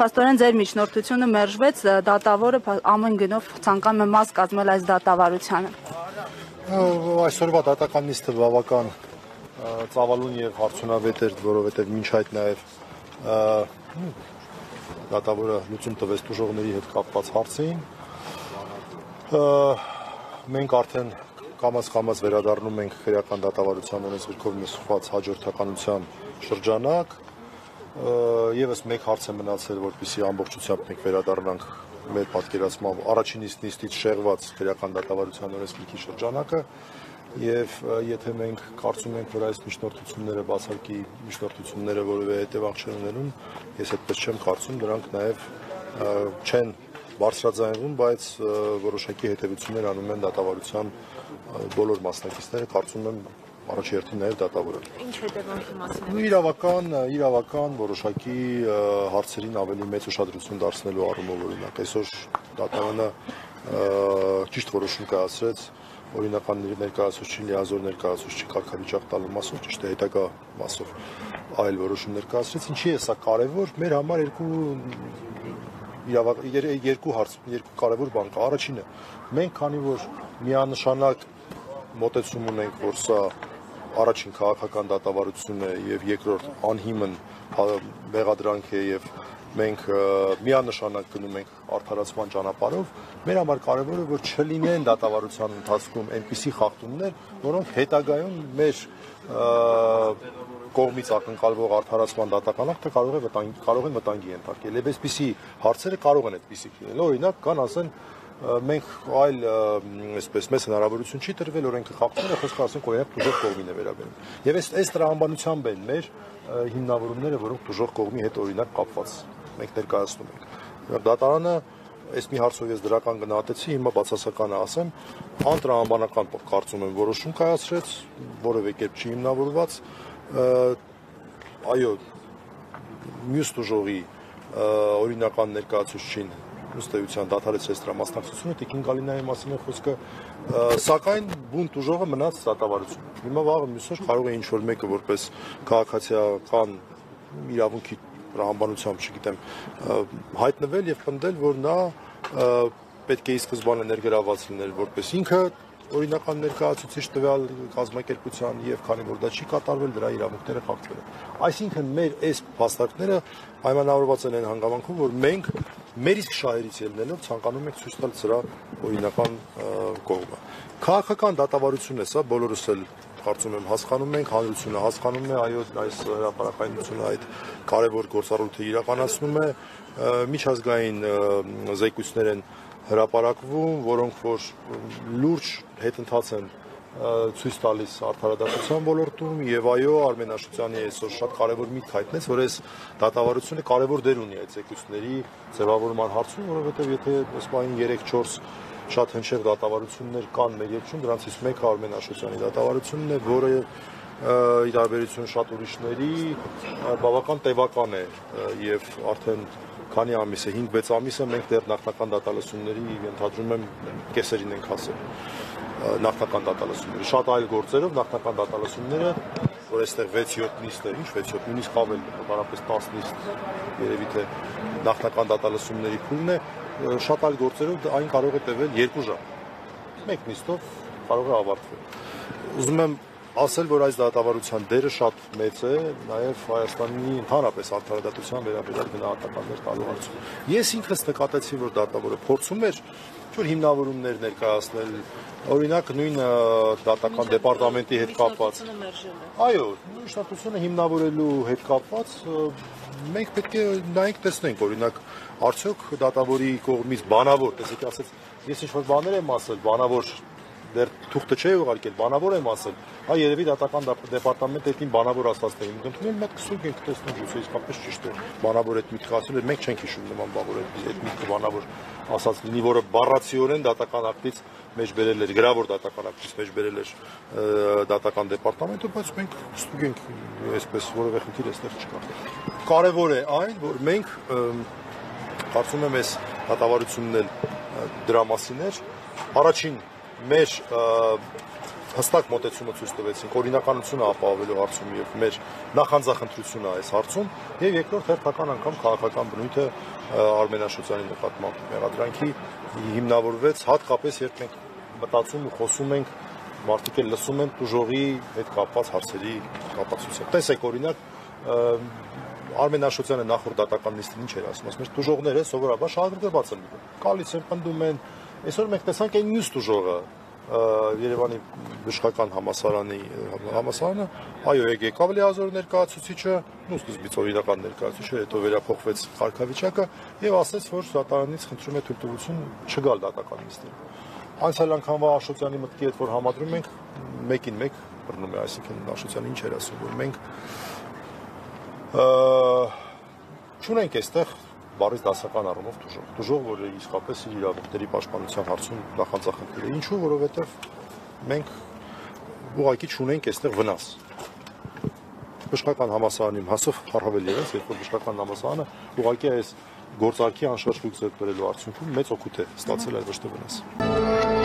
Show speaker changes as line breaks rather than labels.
Փաստորեն ձեր միջնորդությունը մերժվեց դատավորը ամեն գնով ցանկանում է մաս կազմել այս դատավարությանը։
Այսօրվա դատական նիստը բավական ծավալուն եւ հարցունավետ էր, որովհետեւ ոչ այդ նաեւ դատավորը լուծում տվեց դժողների հետ կապված հարցին։ Մենք արդեն կամաց-կամաց վերադառնում ենք քրեական դատավարության օրենսգրքով նշված հաջորդականության շրջանակ։ Եվս մեկ հարց է մնացել, որպեսզի ամբողջությամբ մենք վերադառնանք մեր պատկերացմամբ առաջին նիստից շեղված քրեական դատավարության օրենսգրքի շրջանակը եւ եթե մենք կարծում ենք, որ այս միջնորդությունները բացարկի միջնորդությունները որևէ հետևանք չեն ունենում, ես այդպես չեմ կարծում, նրանք նաեւ չեն բարձրաձայնվում, բայց որոշակի հետևություններ անում են դատավարության բոլոր մասնակիցները, կարծում եմ առաջի հերթին նաև դատավորը։
Ինչ հետևանքի մասին
է։ Իրավական, իրավական որոշակի հարցերին ավելի մեծ ուշադրություն դարձնելու առումով օրինակ այսօր դատարանը ճիշտ որոշում կայացրեց օրինական ներկայացուցչի լիազոր ներկայացուցչի կարգավիճակ տալու մասով, ճիշտ է հետագա մասով այլ որոշում ներկայացրեց։ Ինչի է սա կարևոր։ Մեր համար երկու իրավակ երկու հարց, երկու կարևոր բան կա։ Առաջինը, մենք քանի որ միանշանակ մոտեցում ունենք, որ սա առաջին քաղաքական դատավարությունն է եւ երկրորդ անհիմն մեղադրանք է եւ մենք միանշանակ գնում ենք արդարացման ճանապարհով, մեր համար կարևորը որ չլինեն դատավարության ընթացքում այնպիսի խախտումներ, որոնք հետագայում մեր կողմից ակնկալվող արդարացման դատական ակտը կարող է վտանգ կարող են վտանգի ենթարկել։ Եվ այսպիսի հարցերը կարող են այդպիսի լինել։ Օրինակ կան ասեն մենք այլ այսպես մեծ հնարավորություն չի տրվել օրենքը խախտելը, խոսքը ասենք օրինակ դժող կողմին է վերաբերում։ Եվ այս այս տրամաբանությամբ են մեր հիմնավորումները, որոնք դժող կողմի հետ օրինակ կապված մենք ներկայացնում ենք։ Դատարանը այս մի հարցով ես դրական գնահատեցի, հիմա բացասականը ասեմ, անտրամաբանական կարծում եմ որոշում կայացրեց, որևէ կերպ չի հիմնավորված, այո, մյուս դժողի օրինական ներկայացուցչին ըստ էության դադարեցրեց դրա մասնակցությունը Տիկին Գալինայի մասին է խոսքը սակայն բուն դժողը մնաց դատավարություն հիմա վաղը մյուսներ կարող է ինչ որ մեկը որպես քաղաքացիական իրավունքի ռահանբանությամբ, չգիտեմ, հայտնվել եւ պնդել, որ նա պետք է ի սկզբանե ներգրաված լինել որպես ինքը օրինական ներկայացուցիչ տվյալ կազմակերպության եւ քանի որ դա չի կատարվել դրա իրավունքները խախտվել են։ Այսինքն մեր այս փաստարկները պայմանավորված են այն հանգամանքով, որ մենք մեր իսկ շահերից ելնելով ցանկանում ենք ցույց տալ սրա օրինական կողմը։ Քաղաքական դատավարություն է սա, բոլորս էլ կարծում եմ հասկանում ենք, հանրությունը հասկանում է, այո, այս հրապարակայնությունը այդ կարևոր գործառույթը իրականացնում է, միջազգային զեկույցներ են հրապարակվում, որոնք որ լուրջ հետընթաց են ցույց տալիս արդարադատության ոլորտում եւ այո Արմեն Աշոտյանի այսօր շատ կարեւոր միտք հայտնեց, որ այս դատավարությունը կարեւոր դեր ունի այդ զեկույցների ձևավորման հարցում, որովհետեւ եթե այս բանին 3-4 շատ հնչեղ դատավարություններ կան մեր երկրում, դրանցից մեկը Արմեն Աշոտյանի դատավարությունն է, որը ի տարբերություն շատ ուրիշների բավական տևական է եւ արդեն քանի ամիս է 5-6 ամիս է մենք դեռ նախնական դատալսումների ենթադրում եմ կեսերին ենք հասել նախնական դատալսումների շատ այլ գործերով նախնական դատալսումները որ այստեղ 6-7 նիստ է, ինչ 6-7 նույնիսկ ավել, բանապես 10 նիստ երևի թե նախնական դատալսումների փուլն է, շատ այլ գործերով այն կարող է տևել 2 ժամ։ Մեկ նիստով կարող է ավարտվել։ Ուզում եմ ասել, որ այս դատավարության դերը շատ մեծ է նաև Հայաստանի ընդհանրապես արդարադատության վերաբերյալ գնահատականներ տալու հարցում։ Ես ինքս նկատեցի, որ դատավորը փորձում էր ինչ-որ հիմնավորումներ ներկայացնել, օրինակ նույն դատական դեպարտամենտի հետ կապված։ Այո, նույն շտատությունը հիմնավորելու հետ կապված մենք պետք է նայենք տեսնենք, օրինակ արդյոք դատավորի կողմից բանավոր, տեսեք ասած, ես ինչ որ բաներ եմ ասել, բանավոր դեռ թուղթը չէ ուղարկել, բանավոր եմ ասել, հա երևի դատական դեպարտամենտը այդին բանավոր ասածներ են ընդունել, մենք կսուկ ենք տեսնում, գուցե իսկապես ճիշտ է։ Բանավոր այդ միտքը ասել է, մենք չենք հիշում նման բանավոր այդ միտքը բանավոր ասած լինի, որը բառացիորեն դատական ակտից մեջ բերել էր, գրավոր դատական ակտից մեջ բերել էր դատական դեպարտամենտը, բայց մենք ստուգ ենք այսպես որևէ խնդիր այստեղ չկա։ Կարևոր է այն, որ մենք կարծում եմ այս դատավարությունն էլ դրա մասին էր։ Առաջին մեր հստակ մոտեցումը ցույց տվեցինք օրինականությունը ապահովելու հարցում եւ մեր նախանձախնդրությունը այս հարցում եւ երկրորդ հերթական անգամ քաղաքական բնույթը Արմենաշուտյանի նկատմամբ մեղադրանքի հիմնավորվեց հատկապես երբ մենք մտածում ու խոսում ենք մարդիկ էլ լսում են դժողի հետ կապված հարցերի կապացությամբ տեսեք օրինակ Արմեն Աշոտյանը նախորդ դատական նիստին ինչ էր ասում, ասում էր դժողները սովորաբար շահագրգռված են լինում։ Գալիս են, պնդում են։ Այսօր մենք տեսանք այն մյուս դժողը Երևանի բժշկական համասարանի համասարանը, այո, եկավ լիազոր ներկայացուցիչը, ու սկզբից օրինական ներկայացուցիչը, հետո վերափոխվեց կարգավիճակը եւ ասաց, որ դատարանից խնդրում է թույլտվություն չգալ դատական նիստին։ Անցյալ անգամվա Աշոտյանի մտքի հետ որ համադրում ենք, մեկին մեկ բռնում է, այսինքն Աշոտյանը ինչ էր ասում, որ մենք չունենք այստեղ բարից դասական առումով դժող։ Դժող, որը իսկապես իր իրավունքների պաշտպանության հարցում նախանձախնդիր է։ Ինչու, որովհետև մենք ուղղակի չունենք այստեղ վնաս։ Բժշկական համասարանի հասով առավել ևս, երբ որ բժշկական համասարանը ուղղակի այս գործարքի անշարժ լուք ձեռք բերելու արդյունքում մեծ օգուտ է ստացել այդ ոչ թե վնաս։